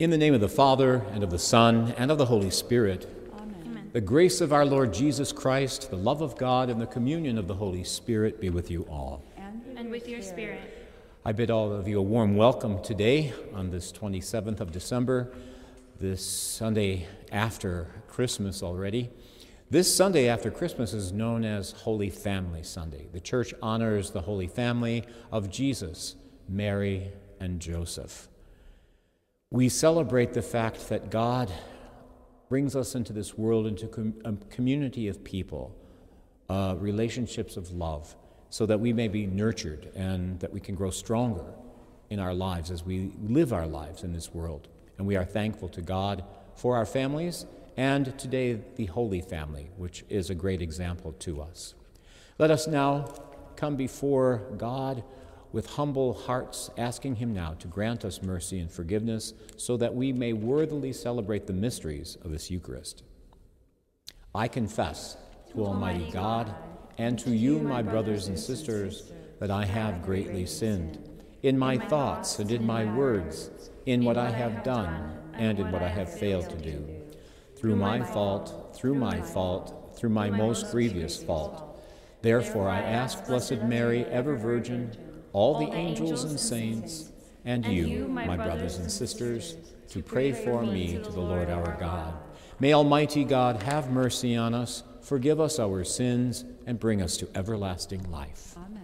In the name of the Father, and of the Son, and of the Holy Spirit, Amen. the grace of our Lord Jesus Christ, the love of God, and the communion of the Holy Spirit be with you all. And with your spirit. I bid all of you a warm welcome today on this 27th of December, this Sunday after Christmas already. This Sunday after Christmas is known as Holy Family Sunday. The church honors the Holy Family of Jesus, Mary, and Joseph. We celebrate the fact that God brings us into this world, into com- a community of people, uh, relationships of love, so that we may be nurtured and that we can grow stronger in our lives as we live our lives in this world. And we are thankful to God for our families and today the Holy Family, which is a great example to us. Let us now come before God with humble hearts, asking Him now to grant us mercy and forgiveness so that we may worthily celebrate the mysteries of this Eucharist. I confess to Almighty God and to you, my brothers and sisters, that I have greatly sinned in my thoughts and in my words, in what I have done and in what I have failed to do. Through my fault, through my fault, through my most grievous fault. Therefore I ask Blessed Mary, ever Virgin, all the angels and saints, and you, my brothers and sisters, to pray for me to the Lord our God. May Almighty God have mercy on us, forgive us our sins, and bring us to everlasting life. Amen.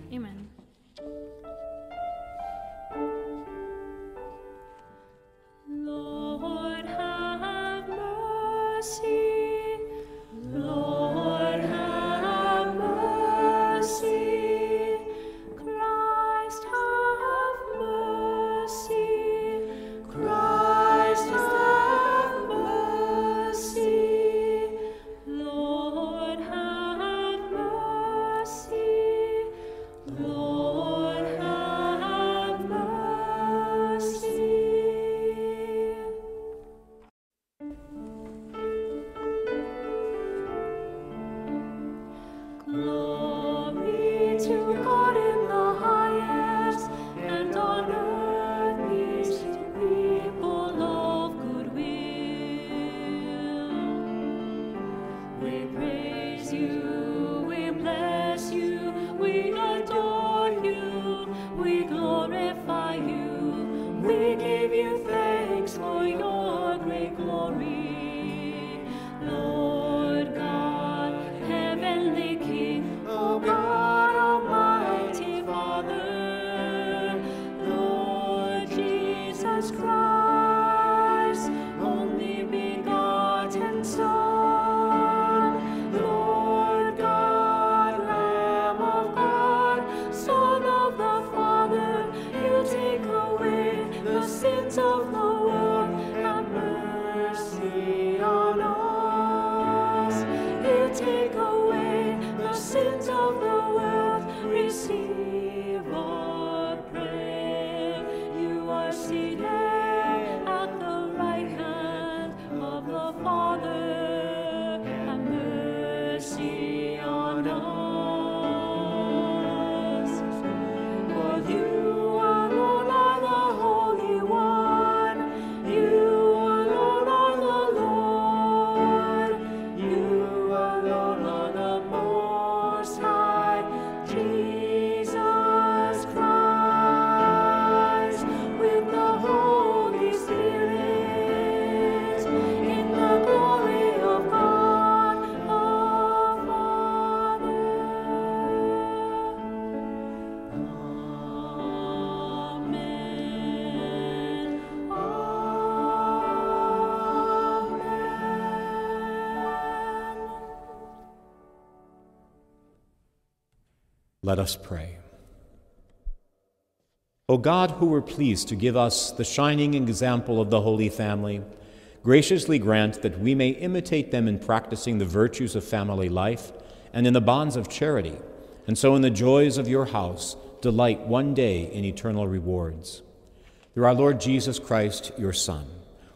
Let us pray. O God, who were pleased to give us the shining example of the Holy Family, graciously grant that we may imitate them in practicing the virtues of family life and in the bonds of charity, and so in the joys of your house delight one day in eternal rewards. Through our Lord Jesus Christ, your Son,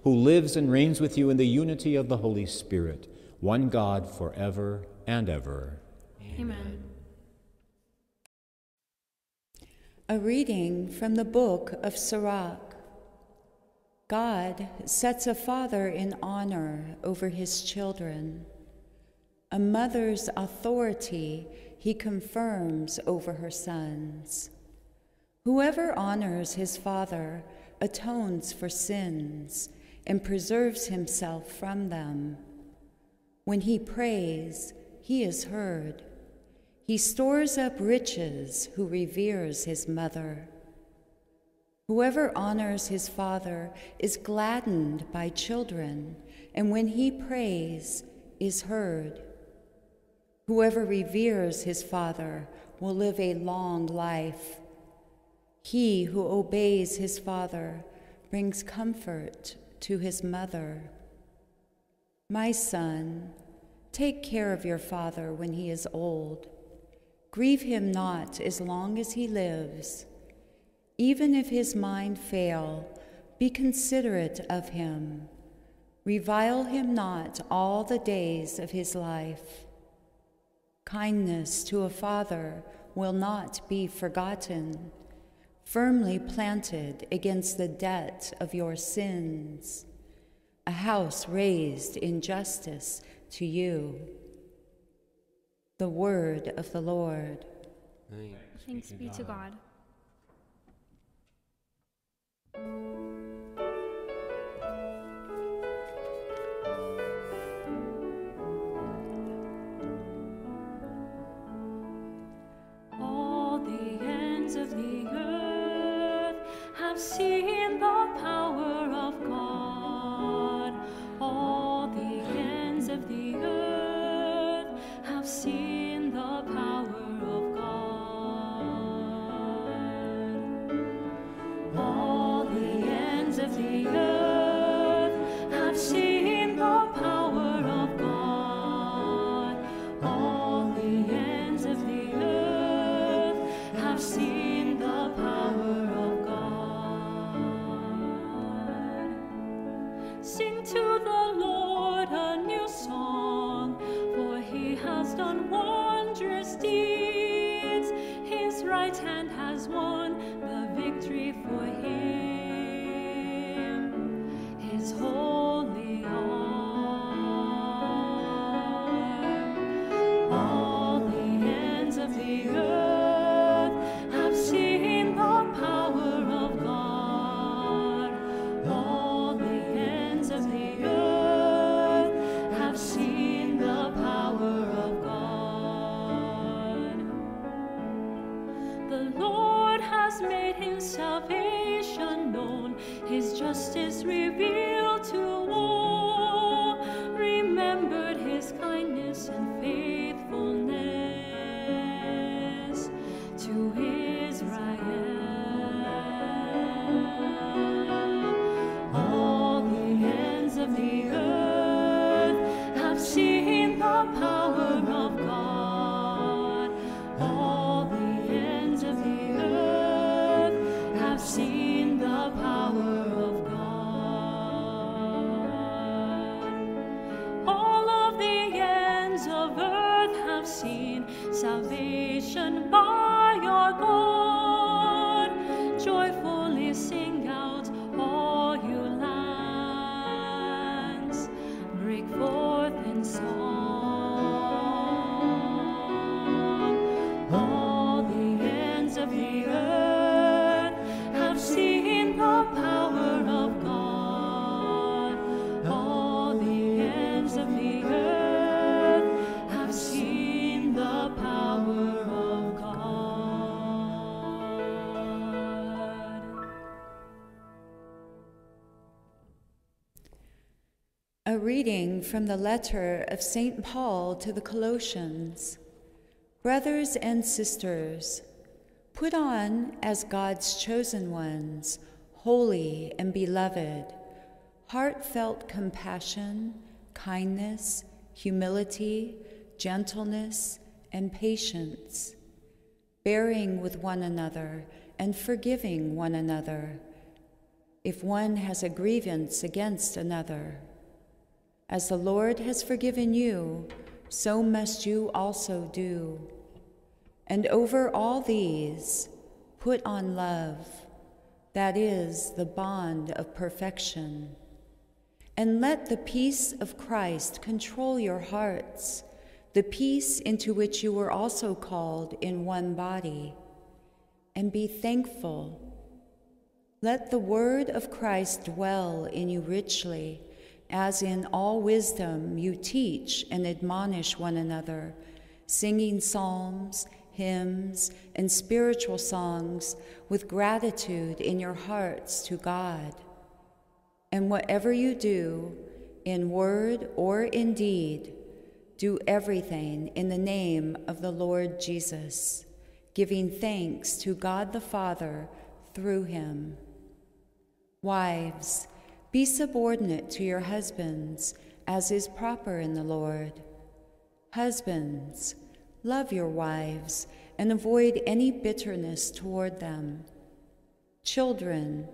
who lives and reigns with you in the unity of the Holy Spirit, one God forever and ever. Amen. A reading from the book of Sirach. God sets a father in honor over his children. A mother's authority he confirms over her sons. Whoever honors his father atones for sins and preserves himself from them. When he prays, he is heard. He stores up riches who reveres his mother. Whoever honors his father is gladdened by children, and when he prays, is heard. Whoever reveres his father will live a long life. He who obeys his father brings comfort to his mother. My son, take care of your father when he is old. Grieve him not as long as he lives. Even if his mind fail, be considerate of him. Revile him not all the days of his life. Kindness to a father will not be forgotten, firmly planted against the debt of your sins, a house raised in justice to you. The word of the Lord. Thanks be to God. All the for him. Reading from the letter of St. Paul to the Colossians. Brothers and sisters, Put on as God's chosen ones, holy and beloved, heartfelt compassion, kindness, humility, gentleness, and patience, bearing with one another and forgiving one another if one has a grievance against another. As the Lord has forgiven you, so must you also do. And over all these, put on love, that is the bond of perfection. And let the peace of Christ control your hearts, the peace into which you were also called in one body. And be thankful. Let the word of Christ dwell in you richly, as in all wisdom you teach and admonish one another, singing psalms, hymns, and spiritual songs with gratitude in your hearts to God. And whatever you do, in word or in deed, do everything in the name of the Lord Jesus, giving thanks to God the Father through him. Wives, be subordinate to your husbands, as is proper in the Lord. Husbands, love your wives and avoid any bitterness toward them. Children,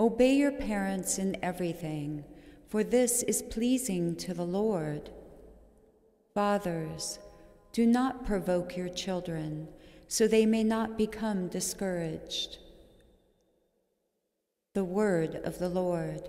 obey your parents in everything, for this is pleasing to the Lord. Fathers, do not provoke your children, so they may not become discouraged. The word of the Lord.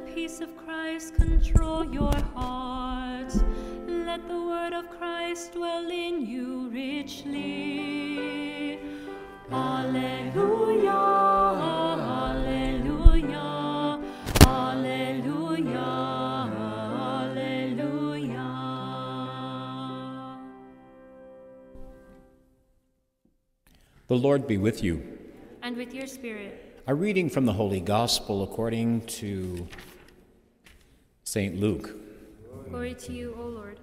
peace of Christ control your hearts. Let the word of Christ dwell in you richly. Alleluia, Alleluia, Alleluia, Alleluia. The Lord be with you. And with your spirit. A reading from the Holy Gospel according to St. Luke. Glory to you, O Lord.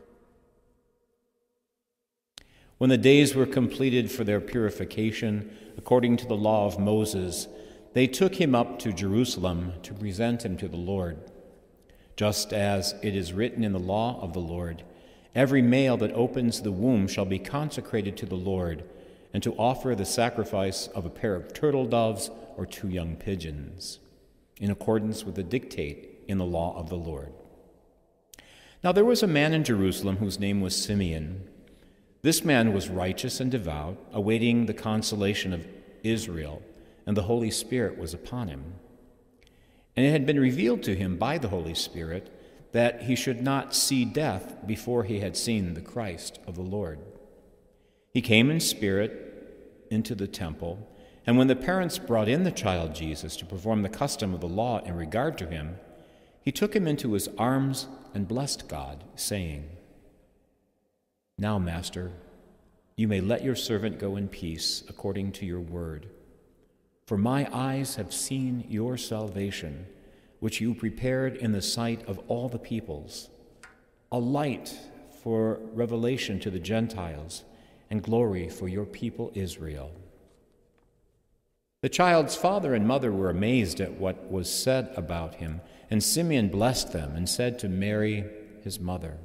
When the days were completed for their purification, according to the law of Moses, they took him up to Jerusalem to present him to the Lord. Just as it is written in the law of the Lord, every male that opens the womb shall be consecrated to the Lord, and to offer the sacrifice of a pair of turtle doves or two young pigeons, in accordance with the dictate in the law of the Lord. Now there was a man in Jerusalem whose name was Simeon. This man was righteous and devout, awaiting the consolation of Israel, and the Holy Spirit was upon him. And it had been revealed to him by the Holy Spirit that he should not see death before he had seen the Christ of the Lord. He came in spirit into the temple, and when the parents brought in the child Jesus to perform the custom of the law in regard to him, he took him into his arms and blessed God, saying, Now, Master, you may let your servant go in peace according to your word. For my eyes have seen your salvation, which you prepared in the sight of all the peoples, a light for revelation to the Gentiles and glory for your people Israel. The child's father and mother were amazed at what was said about him, and Simeon blessed them and said to Mary, his mother,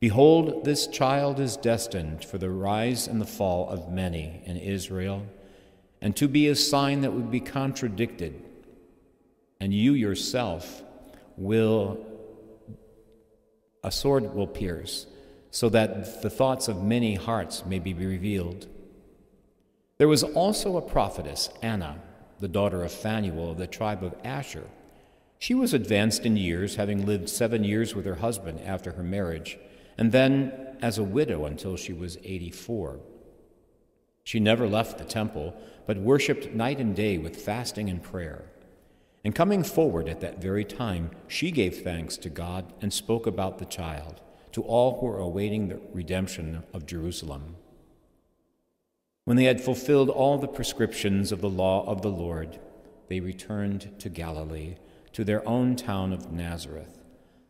Behold, this child is destined for the rise and the fall of many in Israel, and to be a sign that would be contradicted, and you yourself will, a sword will pierce, so that the thoughts of many hearts may be revealed. There was also a prophetess, Anna, the daughter of Phanuel of the tribe of Asher. She was advanced in years, having lived seven years with her husband after her marriage, and then as a widow until she was 84. She never left the temple, but worshiped night and day with fasting and prayer. And coming forward at that very time, she gave thanks to God and spoke about the child to all who were awaiting the redemption of Jerusalem. When they had fulfilled all the prescriptions of the law of the Lord, they returned to Galilee, to their own town of Nazareth.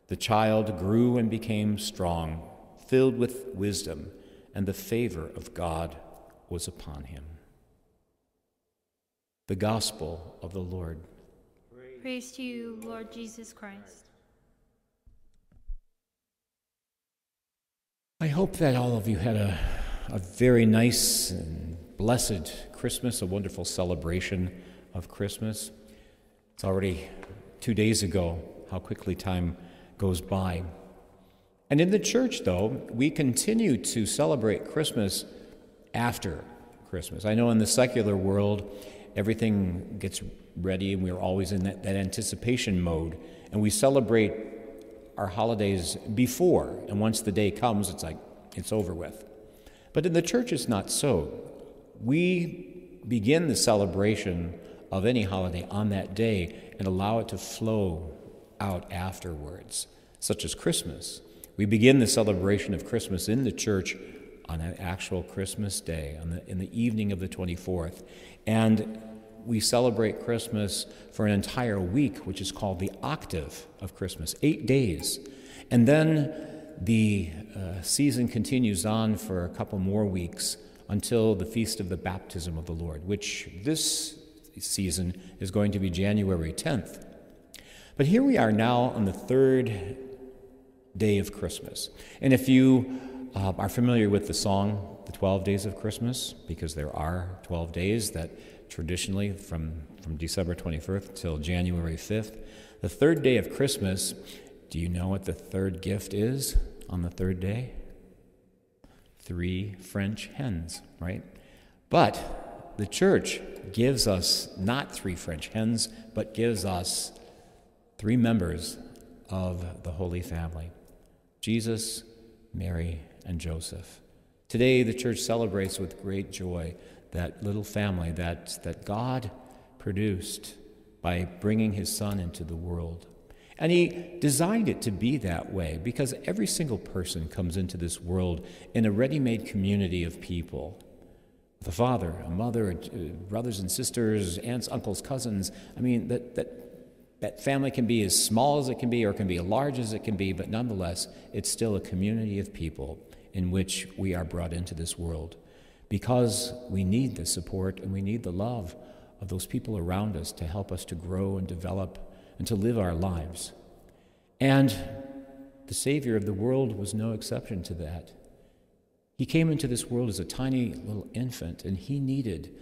The child grew and became strong, filled with wisdom, and the favor of God was upon him. The Gospel of the Lord. Praise to you, Lord Jesus Christ. I hope that all of you had a, a very nice and blessed Christmas, a wonderful celebration of Christmas. It's already two days ago, how quickly time goes by. And in the church, though, we continue to celebrate Christmas after Christmas. I know in the secular world, everything gets ready and we're always in that, that anticipation mode. And we celebrate our holidays before. And once the day comes, it's like, it's over with. But in the church, it's not so. We begin the celebration of any holiday on that day and allow it to flow out afterwards, such as Christmas. We begin the celebration of Christmas in the church on an actual Christmas day, on the, in the evening of the 24th. And we celebrate Christmas for an entire week, which is called the octave of Christmas, eight days. And then the uh, season continues on for a couple more weeks until the feast of the baptism of the Lord, which this season is going to be January 10th. But here we are now on the third day of Christmas. And if you uh, are familiar with the song, The 12 Days of Christmas, because there are 12 days that traditionally from, from December 21st till January 5th, the third day of Christmas, do you know what the third gift is on the third day? Three French hens, right? But the church gives us not three French hens, but gives us three members of the Holy Family Jesus, Mary, and Joseph. Today, the church celebrates with great joy that little family that, that God produced by bringing his son into the world. And he designed it to be that way because every single person comes into this world in a ready made community of people. The father, a mother, uh, brothers and sisters, aunts, uncles, cousins. I mean, that, that that family can be as small as it can be or can be as large as it can be, but nonetheless, it's still a community of people in which we are brought into this world because we need the support and we need the love of those people around us to help us to grow and develop and to live our lives. And the Savior of the world was no exception to that. He came into this world as a tiny little infant, and he needed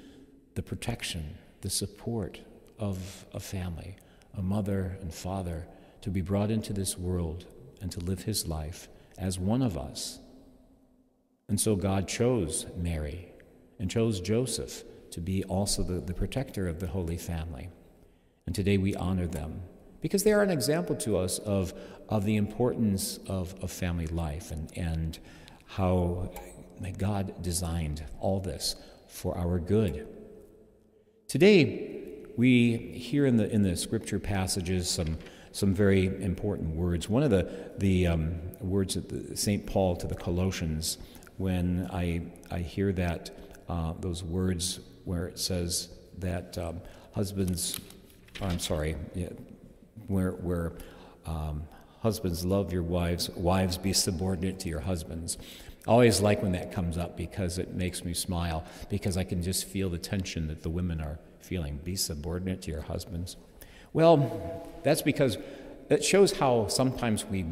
the protection, the support of a family a mother and father to be brought into this world and to live his life as one of us. And so God chose Mary and chose Joseph to be also the, the protector of the Holy Family. And today we honor them because they are an example to us of, of the importance of, of family life and, and how God designed all this for our good. Today, we hear in the, in the scripture passages some, some very important words. One of the, the um, words that St. Paul to the Colossians, when I, I hear that, uh, those words where it says that um, husbands, I'm sorry, yeah, where, where um, husbands love your wives, wives be subordinate to your husbands. I always like when that comes up because it makes me smile because I can just feel the tension that the women are feeling. Be subordinate to your husbands. Well, that's because it shows how sometimes we,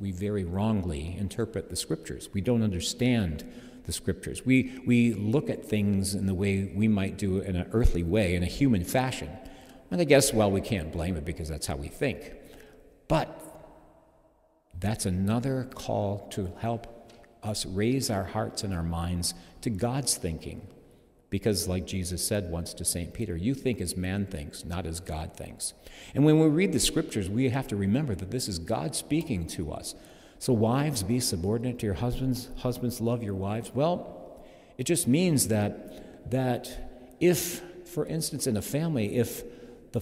we very wrongly interpret the scriptures. We don't understand the scriptures. We, we look at things in the way we might do in an earthly way, in a human fashion. And I guess, well, we can't blame it because that's how we think. But that's another call to help us raise our hearts and our minds to God's thinking. Because, like Jesus said once to St. Peter, you think as man thinks, not as God thinks. And when we read the scriptures, we have to remember that this is God speaking to us. So, wives, be subordinate to your husbands. Husbands, love your wives. Well, it just means that, that if, for instance, in a family, if the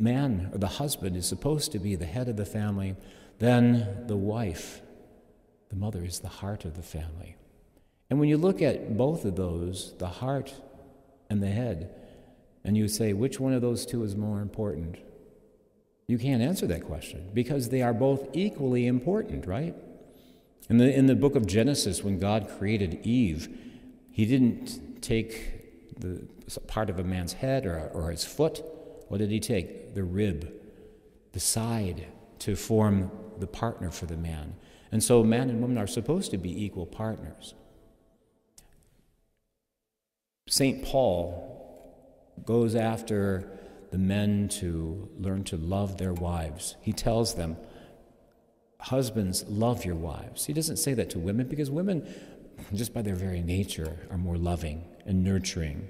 man or the husband is supposed to be the head of the family, then the wife, the mother, is the heart of the family. And when you look at both of those, the heart and the head, and you say, which one of those two is more important? You can't answer that question because they are both equally important, right? In the, in the book of Genesis, when God created Eve, he didn't take the part of a man's head or, or his foot. What did he take? The rib, the side, to form the partner for the man. And so man and woman are supposed to be equal partners. St. Paul goes after the men to learn to love their wives. He tells them, Husbands, love your wives. He doesn't say that to women because women, just by their very nature, are more loving and nurturing,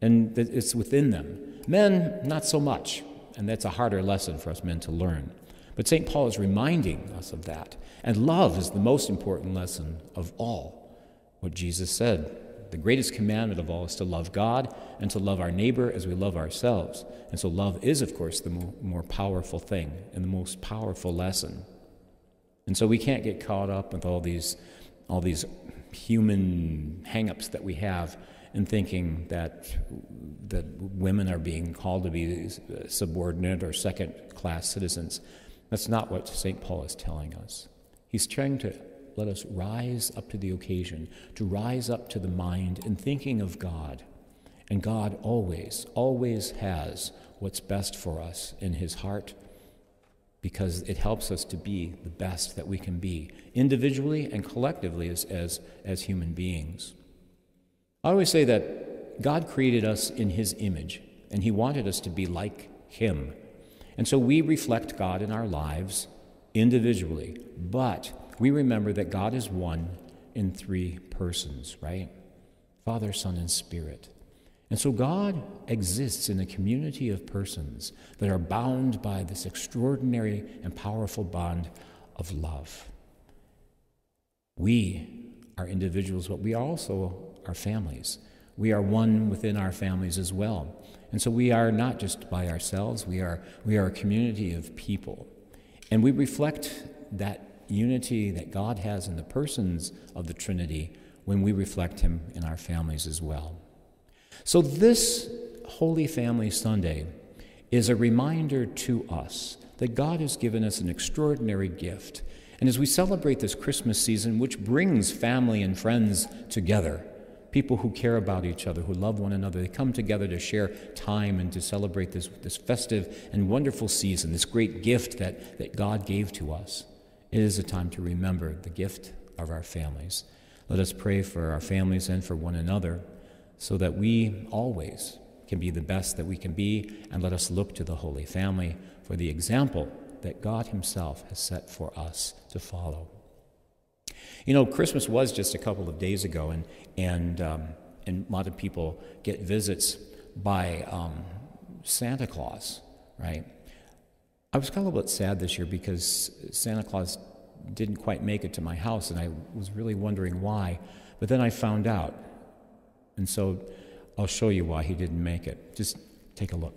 and it's within them. Men, not so much, and that's a harder lesson for us men to learn. But St. Paul is reminding us of that. And love is the most important lesson of all, what Jesus said. The greatest commandment of all is to love God and to love our neighbor as we love ourselves. And so, love is, of course, the more, more powerful thing and the most powerful lesson. And so, we can't get caught up with all these, all these human hang ups that we have in thinking that, that women are being called to be subordinate or second class citizens. That's not what St. Paul is telling us. He's trying to let us rise up to the occasion, to rise up to the mind in thinking of God. And God always, always has what's best for us in His heart because it helps us to be the best that we can be, individually and collectively as, as, as human beings. I always say that God created us in His image, and He wanted us to be like Him. And so we reflect God in our lives individually, but we remember that God is one in three persons, right? Father, Son, and Spirit. And so God exists in a community of persons that are bound by this extraordinary and powerful bond of love. We are individuals, but we also are families. We are one within our families as well. And so we are not just by ourselves, we are, we are a community of people. And we reflect that unity that God has in the persons of the Trinity when we reflect Him in our families as well. So, this Holy Family Sunday is a reminder to us that God has given us an extraordinary gift. And as we celebrate this Christmas season, which brings family and friends together, people who care about each other, who love one another, they come together to share time and to celebrate this, this festive and wonderful season, this great gift that, that God gave to us. It is a time to remember the gift of our families. Let us pray for our families and for one another so that we always can be the best that we can be, and let us look to the Holy Family for the example that God Himself has set for us to follow. You know, Christmas was just a couple of days ago, and, and, um, and a lot of people get visits by um, Santa Claus, right? I was kind of a bit sad this year because Santa Claus didn't quite make it to my house, and I was really wondering why. But then I found out. And so I'll show you why he didn't make it. Just take a look.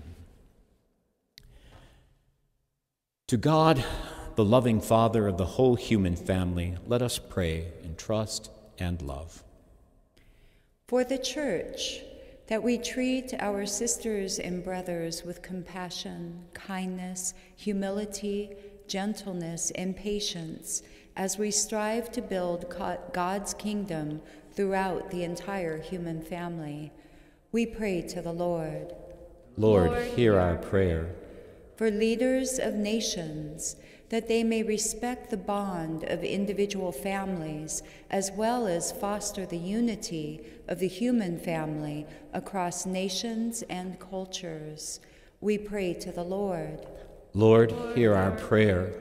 To God, the loving Father of the whole human family, let us pray in trust and love. For the Church, that we treat our sisters and brothers with compassion, kindness, humility, gentleness, and patience as we strive to build God's kingdom throughout the entire human family. We pray to the Lord. Lord, hear our prayer. For leaders of nations, that they may respect the bond of individual families as well as foster the unity of the human family across nations and cultures. We pray to the Lord. Lord, hear our prayer.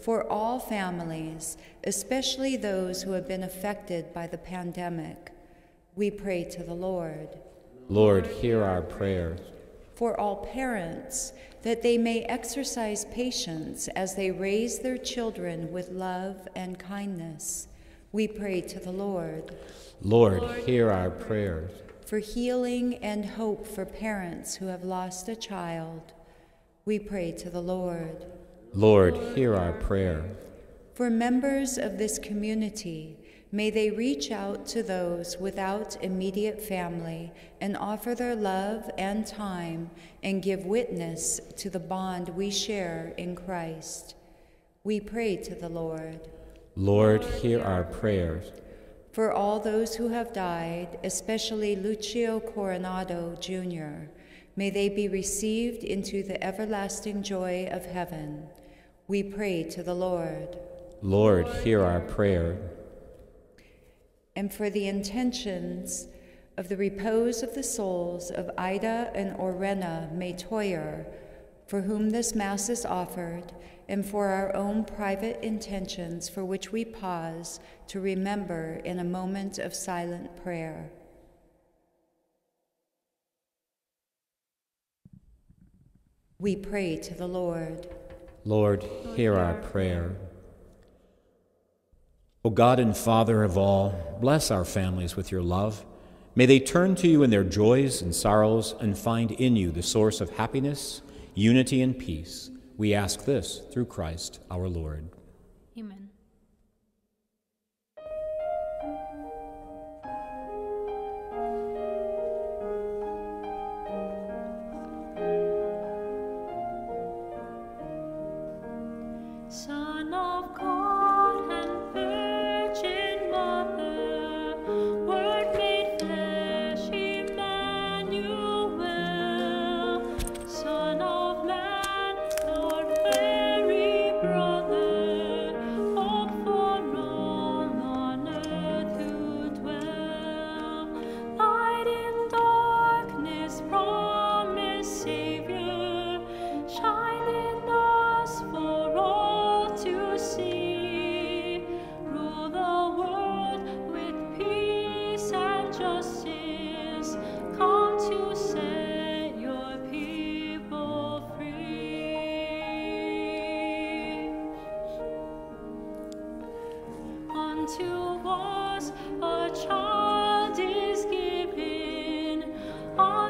For all families, especially those who have been affected by the pandemic, we pray to the Lord. Lord, hear our prayer. For all parents, that they may exercise patience as they raise their children with love and kindness, we pray to the Lord. Lord, hear our prayers. For healing and hope for parents who have lost a child, we pray to the Lord. Lord, hear our prayer. For members of this community, May they reach out to those without immediate family and offer their love and time and give witness to the bond we share in Christ. We pray to the Lord. Lord, hear our prayers. For all those who have died, especially Lucio Coronado Jr., may they be received into the everlasting joy of heaven. We pray to the Lord. Lord, hear our prayer and for the intentions of the repose of the souls of Ida and Orena Metoyer, for whom this Mass is offered, and for our own private intentions for which we pause to remember in a moment of silent prayer. We pray to the Lord. Lord, hear our prayer. O God and Father of all, bless our families with your love. May they turn to you in their joys and sorrows and find in you the source of happiness, unity, and peace. We ask this through Christ our Lord.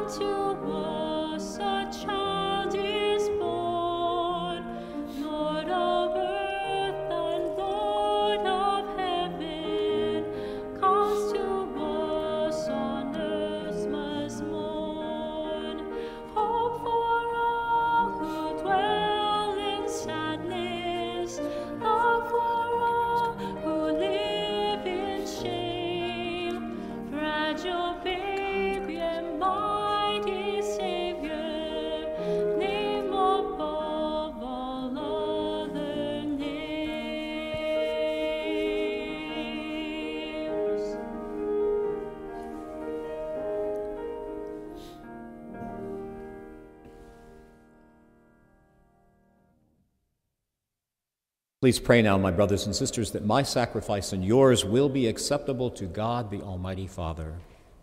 救我。Please pray now, my brothers and sisters, that my sacrifice and yours will be acceptable to God, the Almighty Father.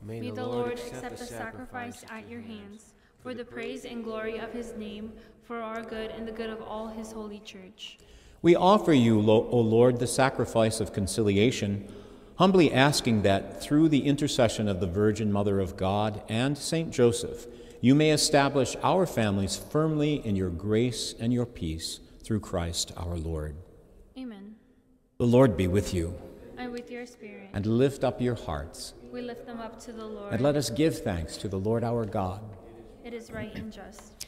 May the Lord accept the sacrifice at your hands for the praise and glory of his name, for our good and the good of all his holy church. We offer you, O Lord, the sacrifice of conciliation, humbly asking that through the intercession of the Virgin Mother of God and Saint Joseph, you may establish our families firmly in your grace and your peace through Christ our Lord. The Lord be with you, And with your spirit, and lift up your hearts, we lift them up to the Lord. and let us give thanks to the Lord our God. It is right and just.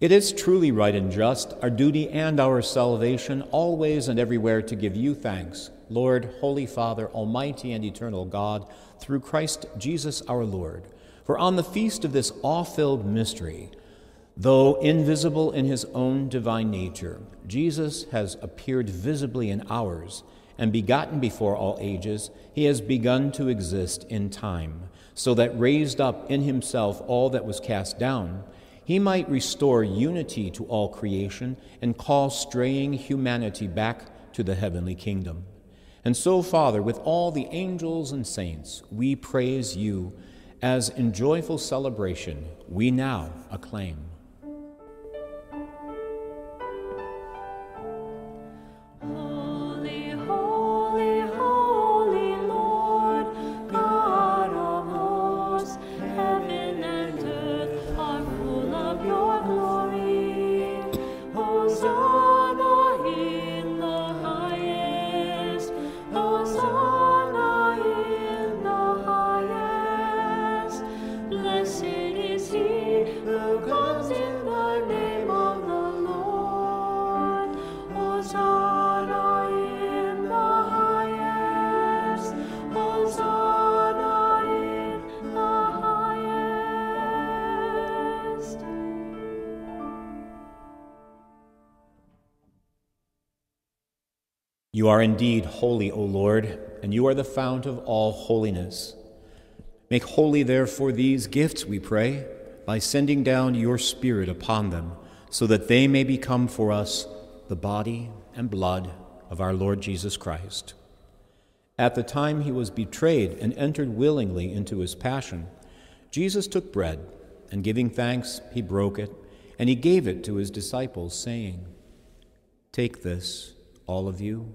It is truly right and just, our duty and our salvation, always and everywhere to give you thanks, Lord, Holy Father, Almighty and eternal God, through Christ Jesus our Lord. For on the feast of this awe filled mystery, though invisible in his own divine nature, Jesus has appeared visibly in ours, and begotten before all ages, he has begun to exist in time, so that raised up in himself all that was cast down, he might restore unity to all creation and call straying humanity back to the heavenly kingdom. And so, Father, with all the angels and saints, we praise you as in joyful celebration we now acclaim. You are indeed holy, O Lord, and you are the fount of all holiness. Make holy, therefore, these gifts, we pray, by sending down your Spirit upon them, so that they may become for us the body and blood of our Lord Jesus Christ. At the time he was betrayed and entered willingly into his passion, Jesus took bread, and giving thanks, he broke it, and he gave it to his disciples, saying, Take this, all of you,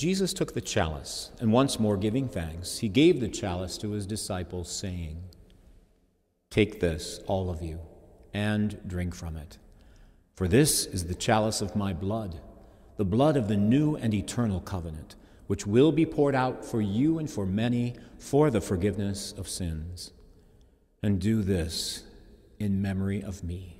Jesus took the chalice, and once more giving thanks, he gave the chalice to his disciples, saying, Take this, all of you, and drink from it. For this is the chalice of my blood, the blood of the new and eternal covenant, which will be poured out for you and for many for the forgiveness of sins. And do this in memory of me.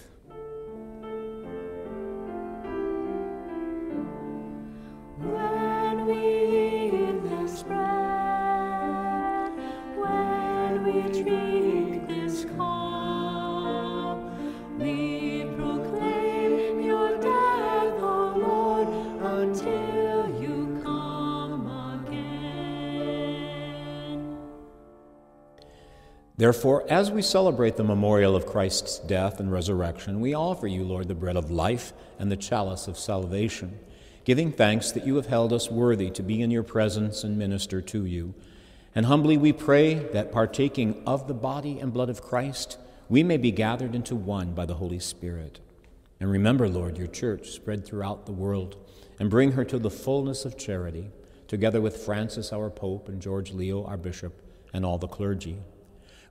Therefore, as we celebrate the memorial of Christ's death and resurrection, we offer you, Lord, the bread of life and the chalice of salvation, giving thanks that you have held us worthy to be in your presence and minister to you. And humbly we pray that, partaking of the body and blood of Christ, we may be gathered into one by the Holy Spirit. And remember, Lord, your church spread throughout the world, and bring her to the fullness of charity, together with Francis, our Pope, and George Leo, our Bishop, and all the clergy.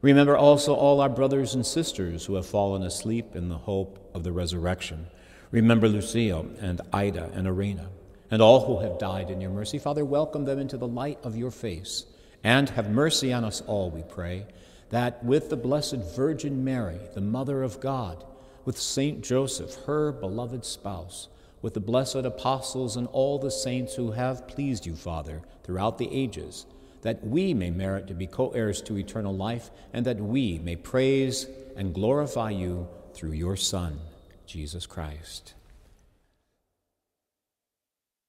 Remember also all our brothers and sisters who have fallen asleep in the hope of the resurrection. Remember Lucia and Ida and Arena, and all who have died in your mercy. Father, welcome them into the light of your face, And have mercy on us all, we pray, that with the Blessed Virgin Mary, the Mother of God, with Saint Joseph, her beloved spouse, with the blessed apostles and all the saints who have pleased you, Father, throughout the ages, that we may merit to be co heirs to eternal life, and that we may praise and glorify you through your Son, Jesus Christ.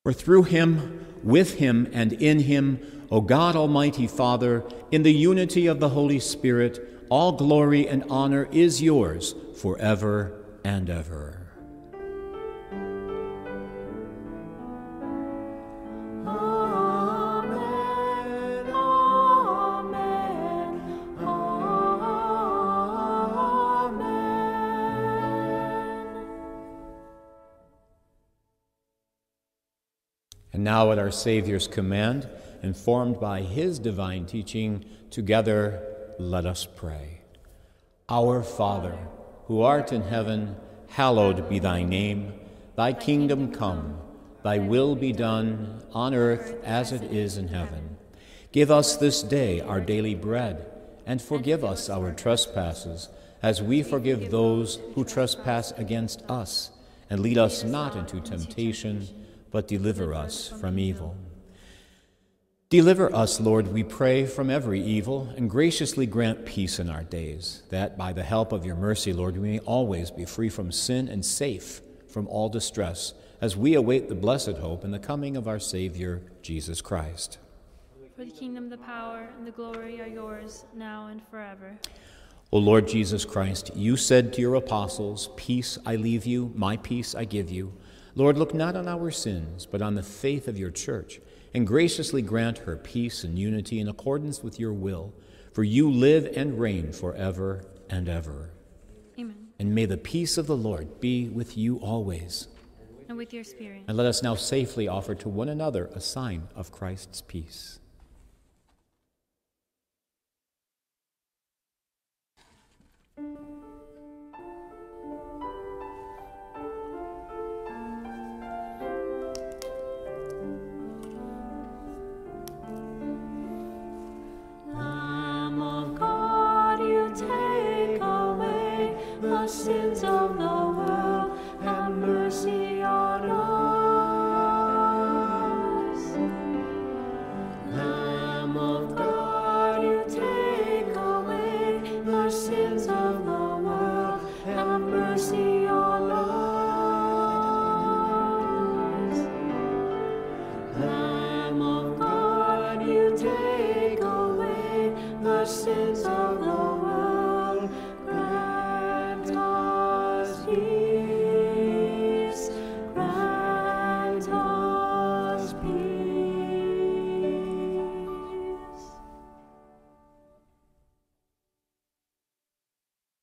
For through him, with him, and in him, O God Almighty Father, in the unity of the Holy Spirit, all glory and honor is yours forever and ever. And now, at our Savior's command, informed by his divine teaching, together let us pray. Our Father, who art in heaven, hallowed be thy name. Thy kingdom come, thy will be done on earth as it is in heaven. Give us this day our daily bread, and forgive us our trespasses, as we forgive those who trespass against us. And lead us not into temptation, but deliver us from evil. Deliver us, Lord, we pray, from every evil, and graciously grant peace in our days, that by the help of your mercy, Lord, we may always be free from sin and safe from all distress, as we await the blessed hope and the coming of our Savior, Jesus Christ. For the kingdom, the power, and the glory are yours, now and forever. O Lord Jesus Christ, you said to your apostles, Peace I leave you, my peace I give you. Lord, look not on our sins, but on the faith of your church, and graciously grant her peace and unity in accordance with your will. For you live and reign forever and ever. Amen. And may the peace of the Lord be with you always. And with your spirit. And let us now safely offer to one another a sign of Christ's peace.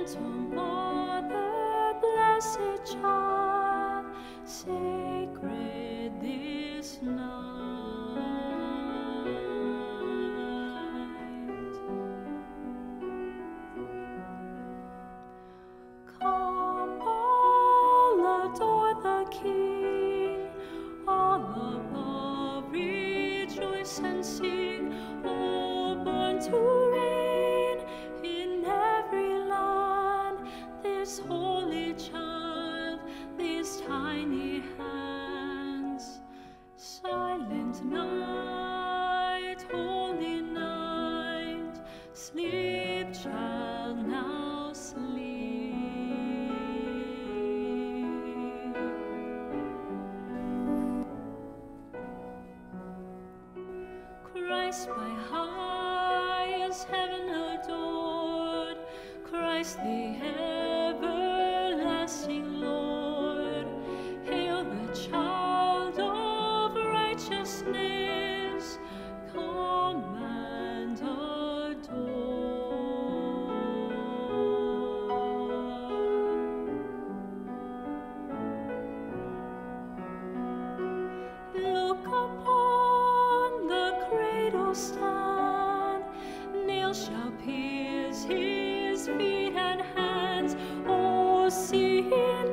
Gentle mother, blessed child, see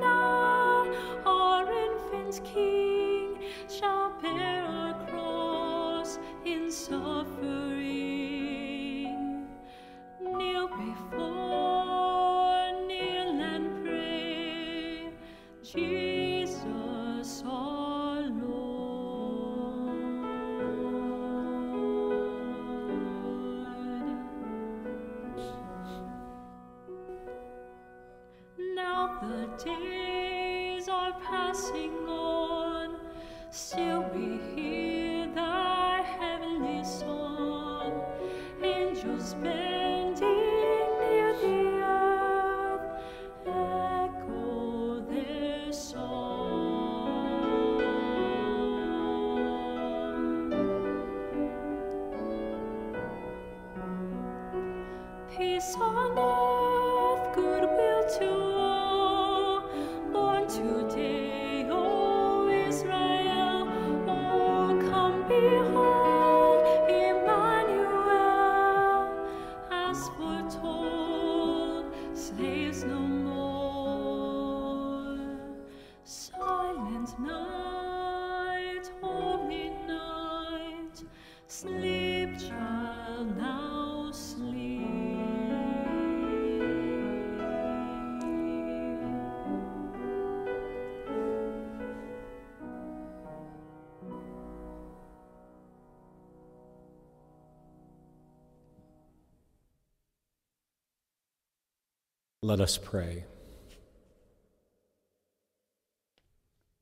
Let us pray.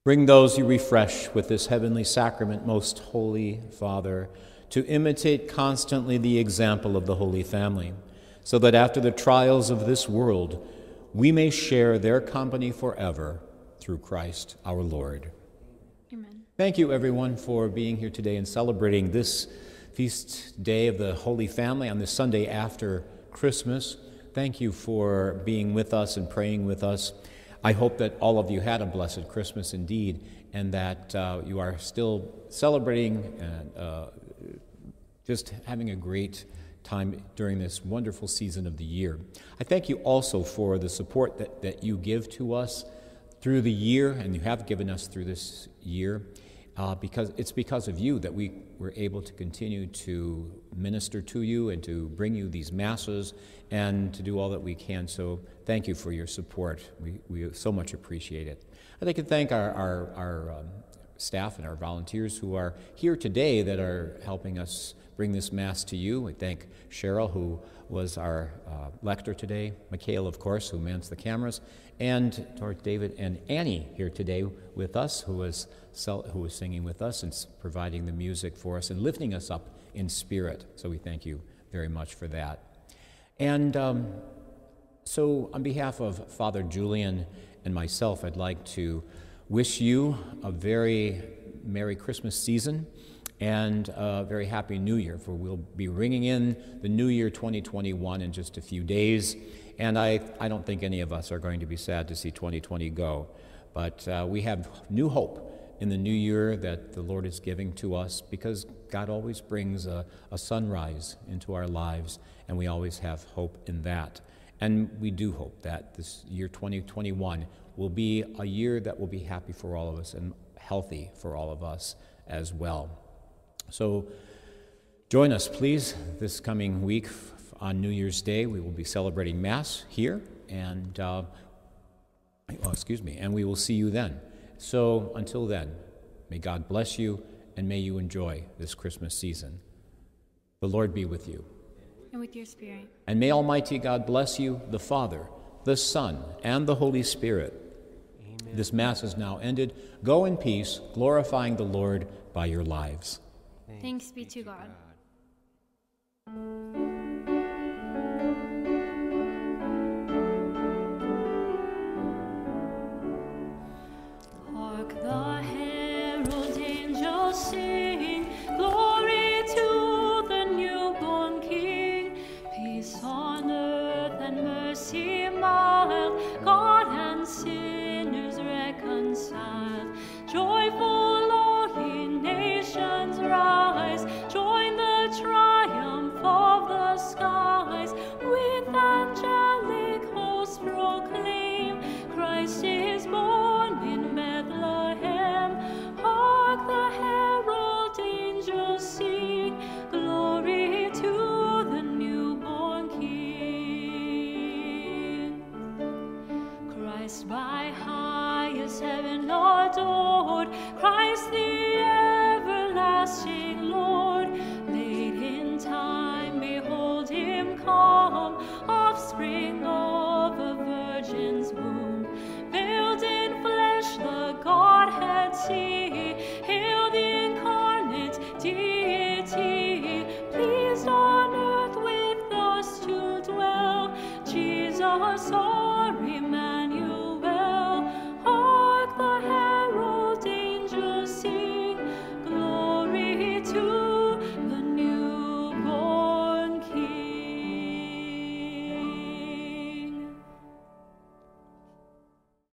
Bring those you refresh with this heavenly sacrament, most holy Father, to imitate constantly the example of the Holy Family, so that after the trials of this world, we may share their company forever through Christ our Lord. Amen. Thank you, everyone, for being here today and celebrating this feast day of the Holy Family on this Sunday after Christmas. Thank you for being with us and praying with us. I hope that all of you had a blessed Christmas indeed, and that uh, you are still celebrating and uh, just having a great time during this wonderful season of the year. I thank you also for the support that, that you give to us through the year, and you have given us through this year, uh, because it's because of you that we were able to continue to minister to you and to bring you these masses and to do all that we can. So thank you for your support. We, we so much appreciate it. I'd like to thank our, our, our um, staff and our volunteers who are here today that are helping us bring this Mass to you. We thank Cheryl, who was our uh, lector today, Mikhail, of course, who mans the cameras, and George David and Annie here today with us, who was, who was singing with us and providing the music for us and lifting us up in spirit. So we thank you very much for that. And um, so, on behalf of Father Julian and myself, I'd like to wish you a very Merry Christmas season and a very Happy New Year, for we'll be ringing in the New Year 2021 in just a few days. And I, I don't think any of us are going to be sad to see 2020 go. But uh, we have new hope in the new year that the Lord is giving to us because God always brings a, a sunrise into our lives, and we always have hope in that. And we do hope that this year 2021 will be a year that will be happy for all of us and healthy for all of us as well. So join us, please, this coming week on New Year's Day. We will be celebrating Mass here, and uh, oh, excuse me, and we will see you then. So until then, may God bless you and may you enjoy this Christmas season. The Lord be with you. And with your spirit. And may Almighty God bless you, the Father, the Son, and the Holy Spirit. Amen. This Mass is now ended. Go in peace, glorifying the Lord by your lives. Thanks, Thanks be to God. God.